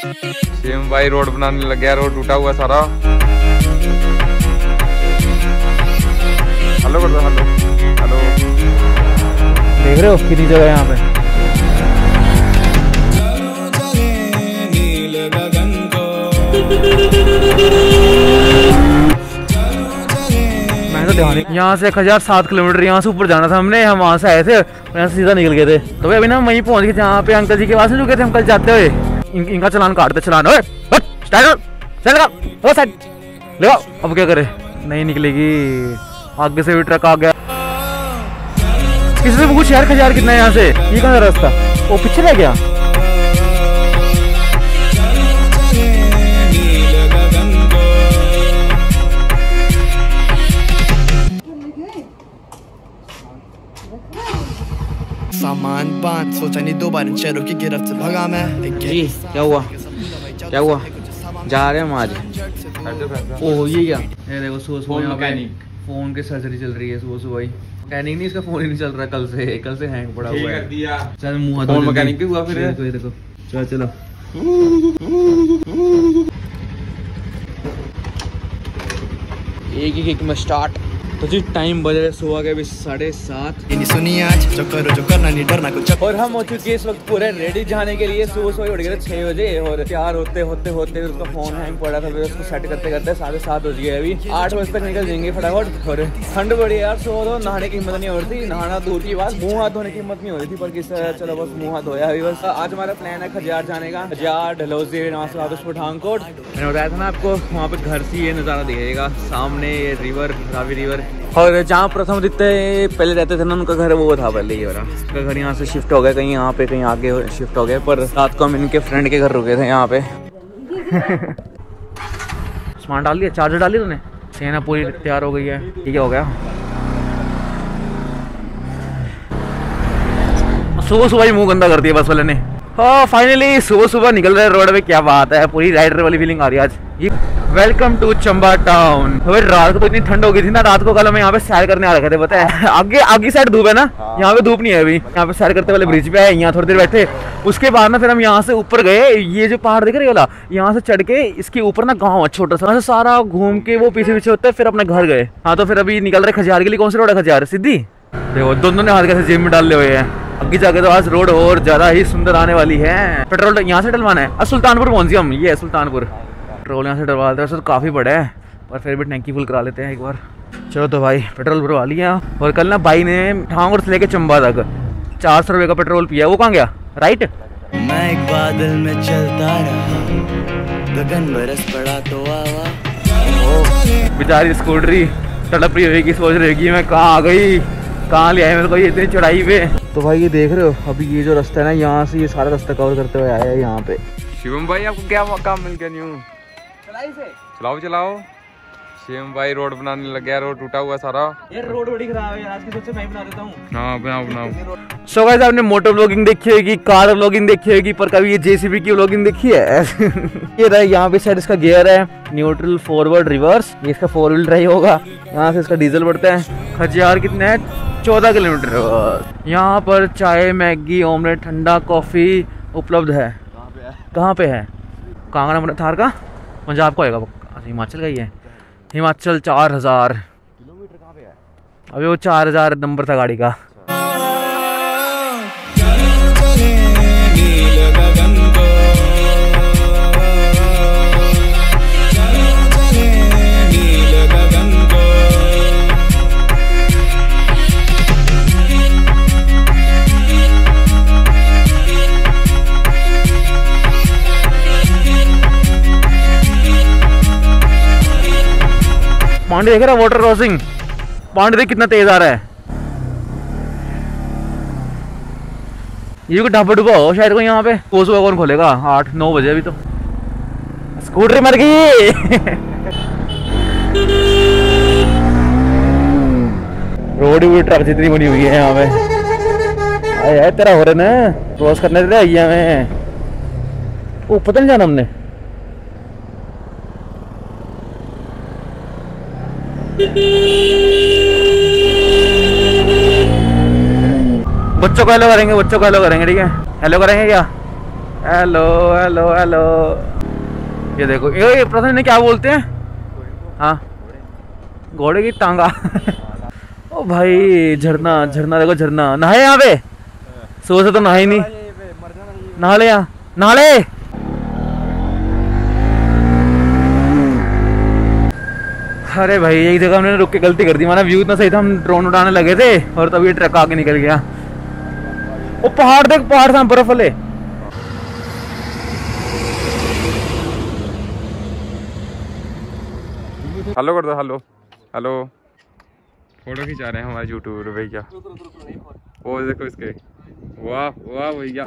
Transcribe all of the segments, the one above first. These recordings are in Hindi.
भाई रोड बनाने लग गया रोड टूटा हुआ सारा। हेलो कर दो हेलो हेलो देख रहे हो कितनी जगह यहाँ पे? तो यहाँ से एक हज़ार सात किलोमीटर यहाँ से ऊपर जाना था हमने, हम वहाँ से आए थे, यहाँ से सीधा निकल गए थे। तो भाई अभी ना हम वहीं पहुँच गए जहाँ पे अंकल जी के पास रुके थे हम कल जाते हुए। इन, इनका चलान चलान ओ साइड लगाओ अब क्या करे? नहीं निकलेगी। आगे से भी ट्रक आ गया। किसी से पूछ यार खजार कितना है यहाँ से। ये कहाँ रास्ता? वो पीछे रह गया। सामान बाँध सोचा नहीं दो बार इन शहरों की गिरफ्त से भगा मैं। जी क्या हुआ? क्या हुआ? जा रहे हैं हम आज ओ ये क्या? ये देखो सुबह सुबह फ़ोन की सर्जरी चल रही है सुबह सुबह ही। मैकेनिक नहीं इसका फ़ोन ही नहीं चल रहा कल से। कल से हैंग पड़ा हुआ है। दिया। चल मुँह फ़ोन धो मैकेनिक भी हुआ फिर? ये देखो ये देखो। चलो चलो। एक एक एक में स्टार्ट तो जी टाइम बज रहे सुबह के अभी साढ़े सात। सुनिए आज। चक्कर करो जो करना नहीं डरना कुछ। और हम हो चुके हैं इस वक्त पूरे रेडी जाने के लिए। सुबह सुबह उठ गए थे छह बजे और तैयार होते होते होते उसका फ़ोन हैंग पड़ा था फिर उसको सेट करते करते साढ़े सात बज गए अभी। आठ बजे तक निकल जाएँगे फटाफट। और ठंड बड़ी यार सुबह तो नहाने की हिम्मत नहीं हो रही थी। नहाना दूर की बात मुँह हाथ धोने की हिम्मत नहीं हो रही थी पर किस तरह चलो बस मुँह हाथ धोया अभी बस। आज हमारा प्लान है खजियार जाने का। खजियार डलहौजी नवास पठानकोट मैंने बताया था ना आपको वहाँ पे घर से ये नज़ारा दिखेगा। सामने ये रिवर रावी रिवर और जहाँ प्रथम दिखते पहले रहते थे ना, उनका घर वो था पहले ही वाला। उनका घर यहाँ से शिफ्ट हो गया, कहीं यहाँ पे, कहीं आगे शिफ्ट हो गए पर रात को हम इनके फ्रेंड के घर रुके थे यहाँ पे। सामान डाल दिया चार्जर डाली तूने? सेना पूरी तैयार हो गई है। ठीक है हो गया? सुबह सुबह ही मुँह गंदा कर दिया बस वाले ने। हाँ फाइनली सुबह सुबह निकल रहे रोड पे क्या बात है पूरी राइडर वाली फीलिंग आ रही है आज। वेलकम टू चंबा टाउन रात को तो इतनी ठंड हो गई थी ना रात को कल हम यहाँ पे सैर करने आ रखे थे पता है? आगे आगे साइड धूप है ना? यहाँ पे धूप नहीं है अभी। यहाँ पे सैर करते वाले ब्रिज पे है यहाँ थोड़ी देर बैठे। उसके बाद ना फिर हम यहाँ से ऊपर गए ये जो पहाड़ दिख रही वाला यहाँ से चढ़ के इसके ऊपर ना गाँव है छोटा सा। सारा घूम के वो पीछे पीछे होते हैं फिर अपने घर गए। हाँ तो फिर अभी निकल रहे खजियार के लिए कौन सी रोड है खजियार? सीधी देखो दोनों ने हाथ कैसे जेब में डाले हुए हैं। आगे जाके तो आज रोड और ज़्यादा ही सुंदर आने वाली है। पेट्रोल तो यहाँ से डलवाना है। सुल्तानपुर पहुँच हम। ये है सुल्तानपुर। पेट्रोल यहाँ से डलवा देते हैं। तो काफ़ी बड़ा है। पर फिर भी टैंकी फुल करा लेते हैं एक बार। चलो तो भाई पेट्रोल भरवा लिया। और कल ना भाई ने ठाकुर से लेके चंबा तक चार सौ रुपये का पेट्रोल पिया। वो कहाँ गया? राइट? मैं एक बादल में चलता रहा। गगन बरस पड़ा तो आवा। बेचारी स्कूटरी तड़प रही होगी सोच रही होगी मैं कहाँ आ गई? कहाँ ले आए मेरे को ये इतनी चढ़ाई पे? तो भाई ये देख रहे हो अभी ये जो रास्ता है ना यहाँ से ये सारा रास्ता कवर करते हुए आया है यहाँ पे। शिवम भाई आपको क्या काम मिल गया न्यू चलाओ चलाओ। शिवम भाई रोड बनाने लग गया रोड टूटा हुआ सारा। यार रोड बड़ी खराब है आज की सोचे मैं बना देता हूँ। हाँ बनाओ बनाओ। सो गाइस आपने मोटर व्लॉगिंग देखी होगी कार व्लॉगिंग देखी होगी पर कभी ये जेसीबी की व्लॉगिंग देखी है? ये रहा यहाँ पे साइड इसका गियर है न्यूट्रल फॉरवर्ड रिवर्स ये इसका फोर व्हील ड्राइव होगा यहाँ से इसका डीजल बढ़ता है। खजियार कितना है? चौदह किलोमीटर। यहाँ पर चाय मैगी ऑमलेट ठंडा कॉफ़ी उपलब्ध है। कहाँ पे है? कांगड़ा थार का? पंजाब का अच्छा, हिमाचल का ही है। हिमाचल चार हज़ार। अभी वो चार हज़ार नंबर था गाड़ी का। पांडे देख रहा है वाटर क्रॉसिंग पांडे देख कितना तेज आ रहा है। ये को ढाबा डुबा हो शायद को यहाँ पे। वो सुबह कौन खोलेगा? आठ, नौ बजे अभी तो। स्कूटरी मर गई। रोड भी ट्रक जितनी बनी हुई है यहाँ पे। तेरा हो रहा ना। क्रॉस करने दे रहा में ओ, पता नहीं जाना हमने। बच्चों को हेलो करेंगे बच्चों को हेलो करेंगे ठीक है? हेलो करेंगे क्या? हेलो हेलो हेलो ये देखो ये ये पता नहीं क्या बोलते हैं? हाँ? घोड़े की टांगा। ओ भाई झरना झरना देखो झरना। नहाए यहाँ पे? सुबह से तो नहाए नहीं। नहा ले यहाँ। नहा ले। अरे भाई एक जगह हमने रुक के गलती कर दी। माना व्यू इतना सही था हम ड्रोन उड़ाने लगे थे और तभी ट्रक आगे निकल गया। वो पहाड़ देख पहाड़ था बर्फ़ वाले हेलो कर दो हेलो हेलो फ़ोटो खिंचा रहे हैं हमारे यूट्यूबर भैया। वो देखो इसके। वाह वाह भैया।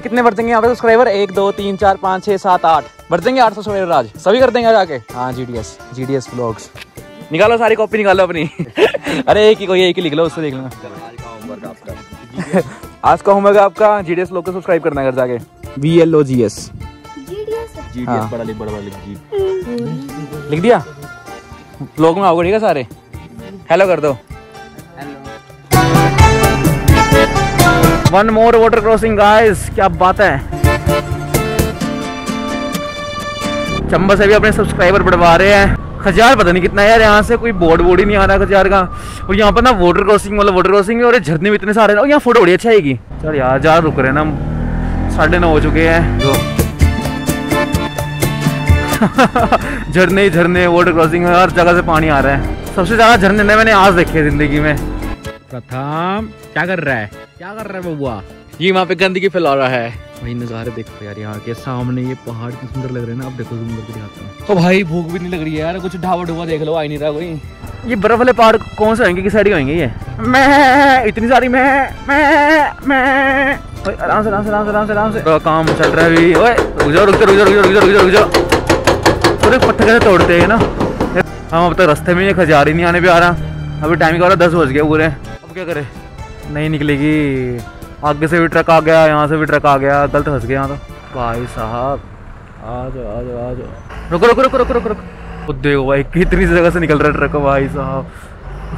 ये कितने बढ़ देंगे यहाँ पे सब्सक्राइबर एक दो तीन चार पाँच छः सात आठ। बढ़ देंगे आठ सब्सक्राइबर आज। सभी कर देंगे आज आके? हाँ जी D S G D S blogs निकालो सारी कॉपी निकालो अपनी। अरे एक ही कोई एक ही लिख लो उससे देख लेना। आज का होमवर्क आपका जी डी एस लोग को सब्सक्राइब करना घर जाके। V L O G S. लिख बड़ा बड़ा लिख जी लिख दिया? ब्लॉग में आओगे ठीक है सारे? हेलो कर दो। One more water crossing guys क्या बात है? चंबा से भी अपने सब्सक्राइबर बढ़वा रहे हैं। खजार पता नहीं कितना है यार, यहाँ से कोई बोर्ड बोर्ड ही नहीं आ रहा खजार का। और यहाँ पर ना वाटर क्रॉसिंग मतलब वाटर क्रॉसिंग और झरने भी इतने सारे और यहाँ फ़ोटो बड़ी अच्छा आएगी। चल यार ज़्यादा रुक रहे ना साढ़े नौ हो चुके हैं। दो झरने ही झरने वाटर क्रॉसिंग हर जगह से पानी आ रहा है। सबसे ज़्यादा झरने मैंने आज देखे हैं ज़िंदगी में। प्रथम, क्या कर रहा है? क्या कर रहा है बबुआ? ये वहाँ पे गंदगी फैला रहा है। भाई नज़ारे देखो यार यहाँ के सामने ये पहाड़ कितने सुंदर लग रहे हैं ना अब देखो सुंदर को दिखाता हूँ। ओ भाई भूख भी नहीं लग रही है यार कुछ ढाबा ढुबा देख लो आ नहीं रहा कोई। ये बर्फ़ वाले पहाड़ कौन से होंगे किस साइड के होंगे ये? मैं इतनी सारी मैं मैं मैं। आराम से आराम से आराम से आराम से आराम से। तो काम चल रहा है अभी ओए रुक जाओ रुक जाओ रुक जाओ रुक जाओ रुक जाओ रुक जाओ अरे पत्थर कैसे तोड़ते हैं ना? हम अब तक रास्ते में ये खजार ही नहीं आने पे आ रहा अभी टाइम का हो रहा दस बज गए पूरे। अब क्या करें? नहीं निकलेगी। आगे से भी ट्रक आ गया यहाँ से भी ट्रक आ गया। गलत फंस गया यहाँ तो। भाई साहब आ जाओ आ जाओ आ जाओ। रुको रुको रुको रुको रुको रुको। खुद देखो भाई कितनी जगह से निकल रहा है ट्रक भाई साहब।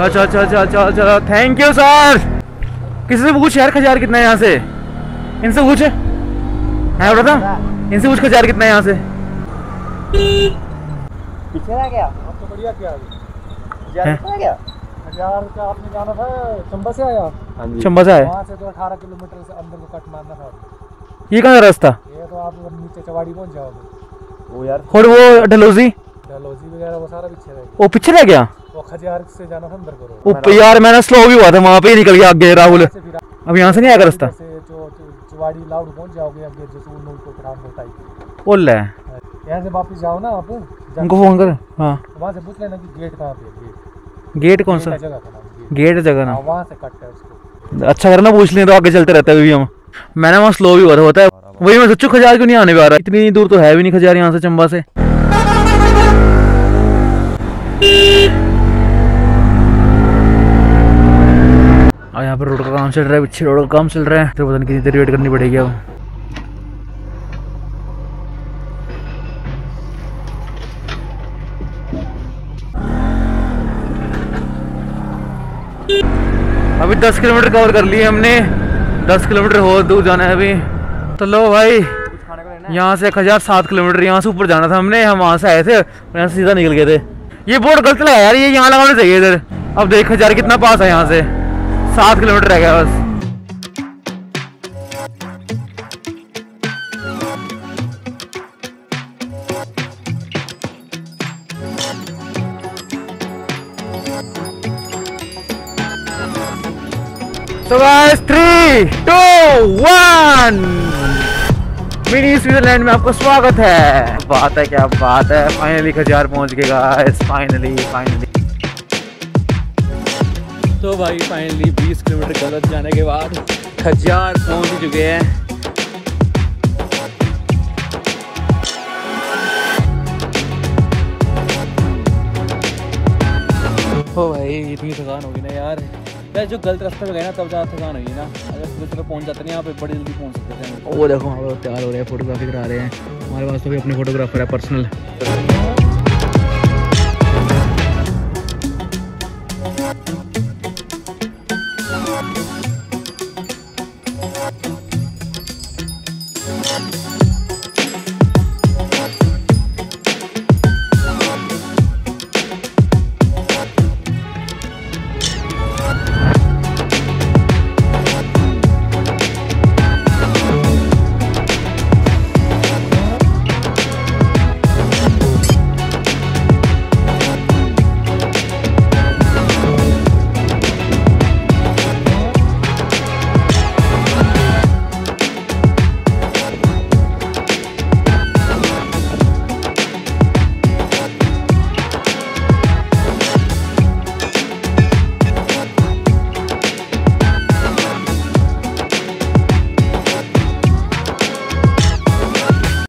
अच्छा अच्छा अच्छा अच्छा अच्छा थैंक यू सर किसी से पूछ यार खजार कितना है यहाँ से? इनसे पूछ। है बता इनसे पूछ खजार कितना है यहाँ से? पीछे रह गया? अब तो बढ़िया किया हैं? हज़ार का आपने जाना था चंबा से आया? चंबा से आए वहाँ से तो अठारह किलोमीटर से अंदर को कट मारना था। ये कहाँ का रास्ता? ये तो आप नीचे चवाड़ी पहुँच जाओगे। वो यार। और वो डलोजी डलहौजी वगैरह वो सारा पीछे रह गया। वो पीछे रह गया? वो खजियार से जाना था अंदर करो वो यार मैंने स्लो भी हुआ था वहाँ पे ही निकल गया आगे राहुल। अब यहाँ से नहीं आएगा रास्ता? से जो जो- चवाड़ी लाउड पहुँच जाओगे आगे जसूल नूल को पठानकोट टाइप बोल रहा है यहाँ से वापस जाओ ना आप। उनको फ़ोन कर। हाँ। वहाँ से पूछ लेना कि गेट कहाँ पे है? गेट गेट कौन सा? गेट जगह ना। हाँ वहाँ से कट है उसको। अच्छा करना पूछ लें तो आगे चलते रहते हैं हम। मैंने वहाँ स्लो भी था होता है। वही मैं सोचू खजार क्यों नहीं आने पा रहा? इतनी दूर तो है भी नहीं खजार यहाँ से चंबा से। और यहाँ पर रोड का काम चल रहा है पीछे रोड का काम चल रहा है। तो पता नहीं कितनी देर वेट करनी पड़ेगी अब। अभी दस किलोमीटर कवर कर लिए हमने। दस किलोमीटर और दूर जाना है अभी। तो लो भाई, यहाँ से एक हज़ार सात किलोमीटर, यहाँ से ऊपर जाना था हमने, हम वहाँ से आए थे यहाँ से सीधा निकल गए थे। ये बोर्ड गलत लगा यार, ये यहाँ लगाना चाहिए इधर। अब देख हज़ार कितना पास है यहाँ से। सात किलोमीटर रह गया बस। So guys, three, two, one. Mini Switzerland में आपको स्वागत है। बात है क्या बात है। फाइनली खजार पहुँच गए गाइस फाइनली फाइनली तो भाई फाइनली 20 किलोमीटर गलत जाने के बाद खजार पहुँच चुके हैं। ओ भाई इतनी थकान होगी ना यार। यार जो गलत रास्ते पे गए ना, तब ज़्यादा थकान हुई ना। अगर सीधे तरफ़ पहुँच जाते हैं यहाँ पे बड़ी जल्दी पहुँच सकते थे। वो देखो, हम लोग तैयार हो रहे हैं फोटोग्राफी करा रहे हैं। हमारे पास तो भी अपने फोटोग्राफर है पर्सनल